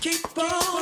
keep on.